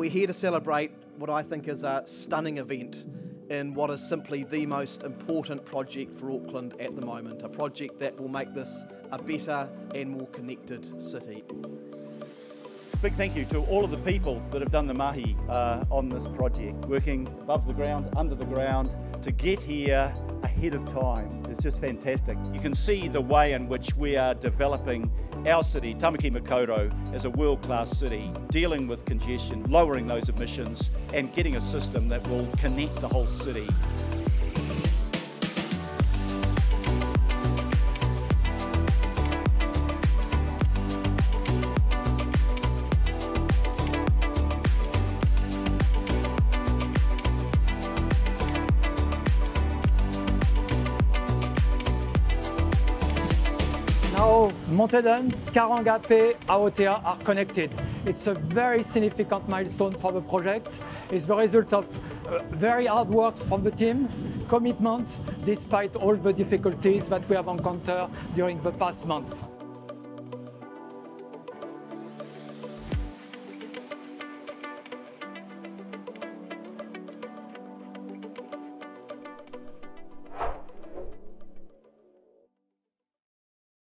We're here to celebrate what I think is a stunning event in what is simply the most important project for Auckland at the moment, a project that will make this a better and more connected city. Big thank you to all of the people that have done the mahi uh, on this project, working above the ground, under the ground, to get here ahead of time is just fantastic. You can see the way in which we are developing our city, Tamaki Makaurau, as a world-class city, dealing with congestion, lowering those emissions and getting a system that will connect the whole city Now Montedon, Karangahape, Aotea are connected. It's a very significant milestone for the project. It's the result of uh, very hard work from the team, commitment, despite all the difficulties that we have encountered during the past months.